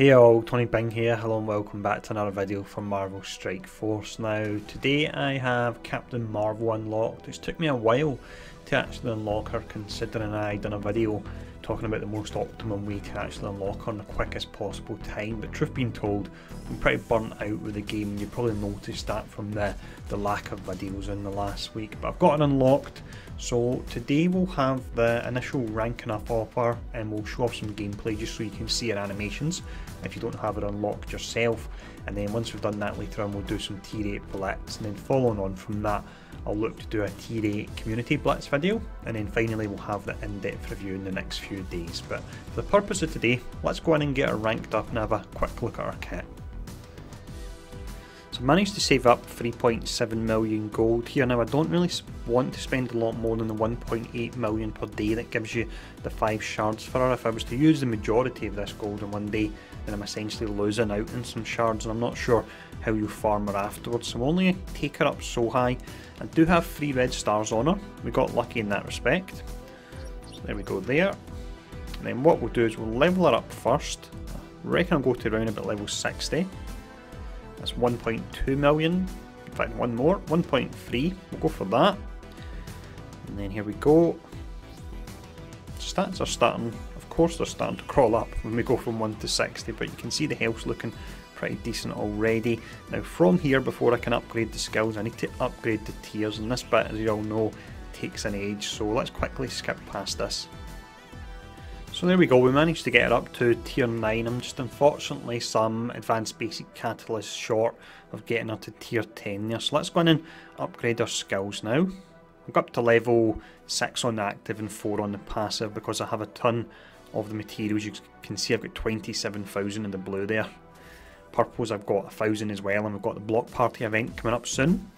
Hey all, Tony Bing here, hello and welcome back to another video from Marvel Strike Force. Now, today I have Captain Marvel unlocked. It's took me a while to actually unlock her considering I done a video talking about the most optimum way to actually unlock on the quickest possible time. But truth being told, I'm pretty burnt out with the game. You probably noticed that from the, the lack of videos in the last week. But I've got it unlocked. So today we'll have the initial ranking up offer and we'll show off some gameplay just so you can see her animations if you don't have it unlocked yourself. And then once we've done that later on we'll do some tier 8 blitz and then following on from that I'll look to do a tier 8 community blitz video and then finally we'll have the in-depth review in the next few days. But for the purpose of today, let's go in and get her ranked up and have a quick look at our kit. Managed to save up 3.7 million gold here. Now I don't really want to spend a lot more than the 1.8 million per day that gives you the 5 shards for her. If I was to use the majority of this gold in one day, then I'm essentially losing out on some shards and I'm not sure how you farm her afterwards. So I'm only take her up so high. I do have 3 red stars on her. We got lucky in that respect. So there we go there. And then what we'll do is we'll level her up first. I reckon I'll go to around about level 60. That's 1.2 million. In fact, one more, 1.3. We'll go for that. And then here we go. Stats are starting, of course, they're starting to crawl up when we go from 1 to 60, but you can see the health's looking pretty decent already. Now, from here, before I can upgrade the skills, I need to upgrade the tiers, and this bit, as you all know, takes an age, so let's quickly skip past this. So there we go, we managed to get it up to tier 9. I'm just unfortunately some advanced basic catalyst short of getting her to tier 10 there. So let's go in and upgrade our skills now. I've got up to level 6 on the active and 4 on the passive because I have a ton of the materials. You can see I've got 27,000 in the blue there. Purples I've got 1,000 as well and we've got the block party event coming up soon.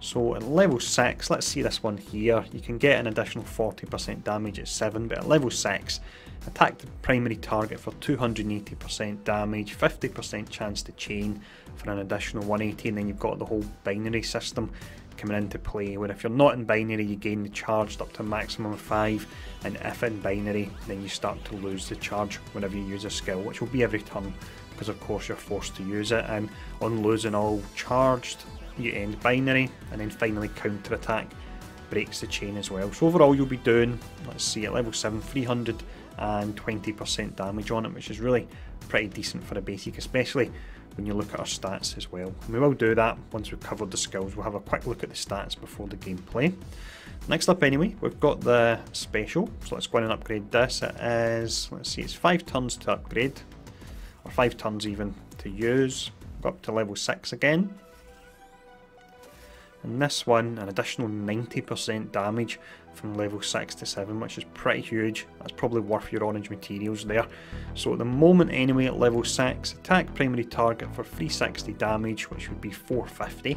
So at level 6, let's see this one here, you can get an additional 40% damage at 7, but at level 6, attack the primary target for 280% damage, 50% chance to chain for an additional 180, and then you've got the whole binary system coming into play, where if you're not in binary you gain the charge up to a maximum of 5, and if in binary then you start to lose the charge whenever you use a skill, which will be every turn, because of course you're forced to use it, and on losing all charged, you end binary, and then finally counter attack breaks the chain as well. So overall you'll be doing, let's see, at level 7, 320% damage on it, which is really pretty decent for a basic, especially when you look at our stats as well. And we will do that once we've covered the skills. We'll have a quick look at the stats before the gameplay. Next up anyway, we've got the special. So let's go in and upgrade this. It is, let's see, it's 5 turns to upgrade. Or 5 turns even to use. Go up to level 6 again. And this one, an additional 90% damage from level 6 to 7, which is pretty huge. That's probably worth your orange materials there. So at the moment anyway, at level 6, attack primary target for 360 damage, which would be 450,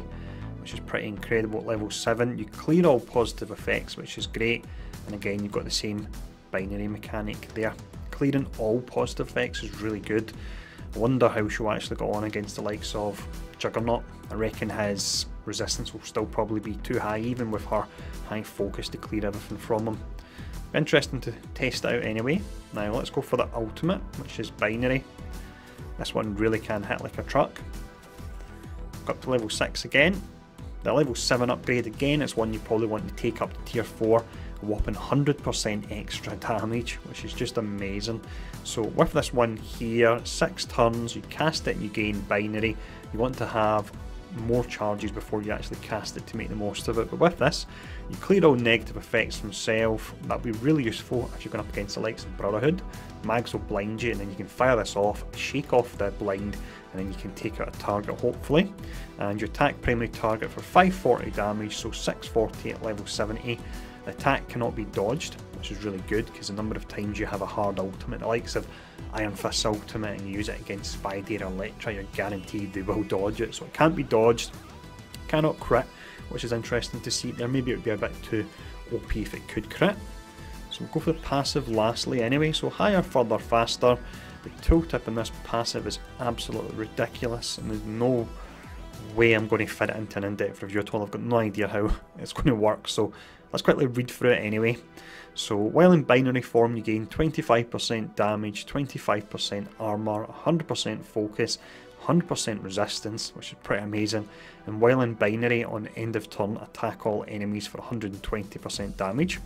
which is pretty incredible at level 7. You clear all positive effects, which is great. And again, you've got the same binary mechanic there. Clearing all positive effects is really good. I wonder how she'll actually go on against the likes of Juggernaut. I reckon his resistance will still probably be too high, even with her high focus to clear everything from him. Interesting to test out anyway. Now let's go for the ultimate, which is binary. This one really can hit like a truck. Up to level 6 again. The level 7 upgrade again is one you probably want to take up to tier 4 a whopping 100% extra damage, which is just amazing. So with this one here, 6 turns, you cast it and you gain binary. You want to have more charges before you actually cast it to make the most of it. But with this, you clear all negative effects from self. That'll be really useful if you're going up against the likes of Brotherhood. Mags will blind you and then you can fire this off, shake off the blind, and then you can take out a target hopefully. And you attack primary target for 540 damage, so 640 at level 70. The attack cannot be dodged, which is really good because the number of times you have a hard ultimate, the likes of Iron Fist ultimate, and you use it against Spidey or Elektra, you're guaranteed they will dodge it. So it can't be dodged, cannot crit, which is interesting to see there. Maybe it would be a bit too OP if it could crit. So we'll go for the passive lastly anyway. So higher, further, faster. The tooltip in this passive is absolutely ridiculous and there's no way I'm going to fit it into an in-depth review at all. I've got no idea how it's going to work, so let's quickly read through it anyway. So while in binary form you gain 25% damage, 25% armor, 100% focus, 100% resistance, which is pretty amazing, and while in binary on end of turn attack all enemies for 120% damage.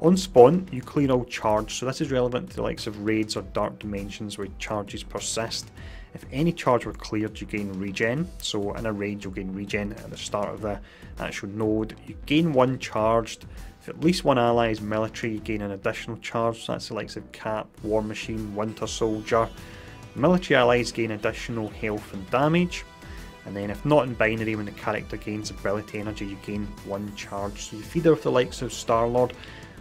On spawn, you clear all charge, so this is relevant to the likes of raids or dark dimensions where charges persist. If any charge were cleared, you gain regen. So in a raid, you'll gain regen at the start of the actual node. You gain one charged. If at least one ally is military, you gain an additional charge. So that's the likes of Cap, War Machine, Winter Soldier. Military allies gain additional health and damage. And then if not in binary, when the character gains ability energy, you gain one charge. So you feed her with the likes of Star-Lord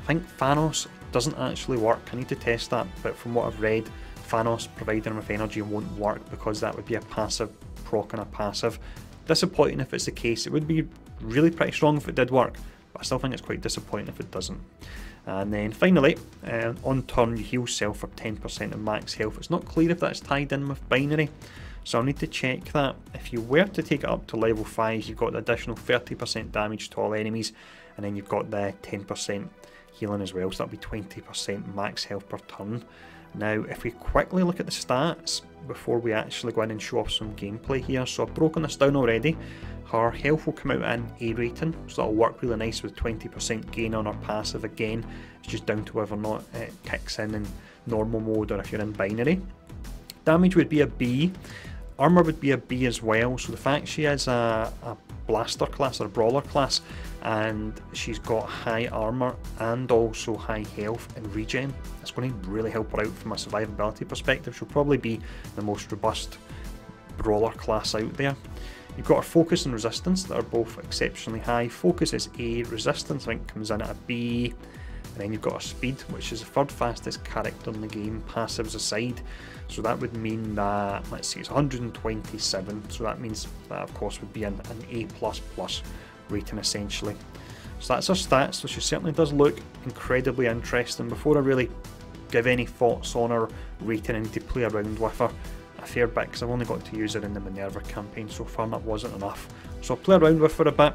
I think Thanos doesn't actually work. I need to test that, but from what I've read, Thanos providing him with energy won't work because that would be a passive proc and a passive. Disappointing if it's the case. It would be really pretty strong if it did work, but I still think it's quite disappointing if it doesn't. And then finally, uh, on turn you heal self for 10% of max health. It's not clear if that's tied in with binary, so I'll need to check that. If you were to take it up to level 5, you've got the additional 30% damage to all enemies, and then you've got the 10% healing as well, so that'll be 20% max health per turn. Now, if we quickly look at the stats before we actually go in and show off some gameplay here, so I've broken this down already. Her health will come out in A rating, so that'll work really nice with 20% gain on her passive again. It's just down to whether or not it kicks in in normal mode or if you're in binary. Damage would be a B, armor would be a B as well, so the fact she has a, a blaster class or brawler class and she's got high armor and also high health and regen. It's going to really help her out from a survivability perspective. She'll probably be the most robust brawler class out there. You've got her focus and resistance that are both exceptionally high. Focus is A, resistance I think comes in at a B, then you've got a speed, which is the third fastest character in the game, passives aside. So that would mean that, let's see, it's 127. So that means that, of course, would be an, an A++ rating essentially. So that's her stats, so she certainly does look incredibly interesting. Before I really give any thoughts on her rating, I need to play around with her a fair bit because I've only got to use it in the Minerva campaign so far and that wasn't enough. So I'll play around with her a bit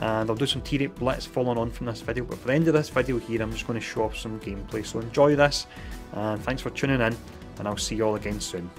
and I'll do some T8 Blitz following on from this video. But for the end of this video here, I'm just going to show off some gameplay. So enjoy this, and thanks for tuning in, and I'll see you all again soon.